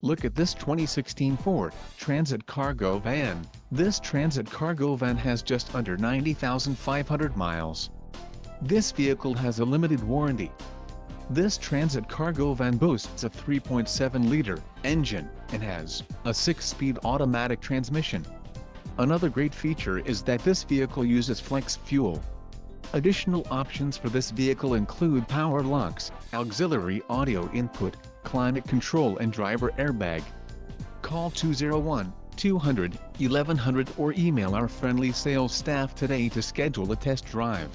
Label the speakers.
Speaker 1: Look at this 2016 Ford Transit Cargo Van. This Transit Cargo Van has just under 90,500 miles. This vehicle has a limited warranty. This Transit Cargo Van boasts a 3.7-liter engine and has a 6-speed automatic transmission. Another great feature is that this vehicle uses flex fuel. Additional options for this vehicle include power locks, auxiliary audio input, climate control and driver airbag. Call 201-200-1100 or email our friendly sales staff today to schedule a test drive.